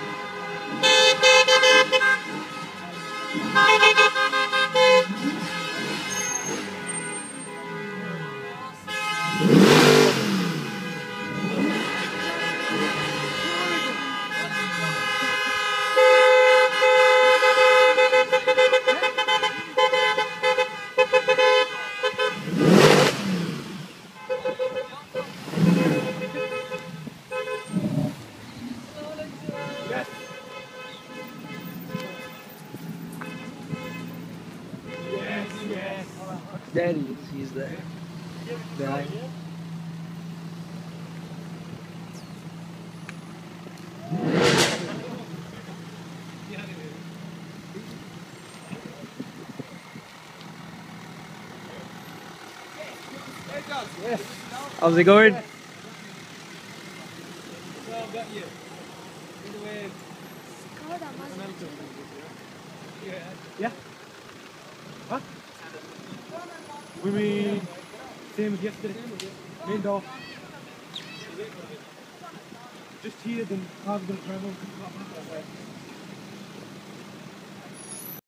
Yeah. Daddy, he's there. Daddy. How's it going? Yeah. Huh? We mean same as yesterday. Main door. Just here, then cars gonna travel.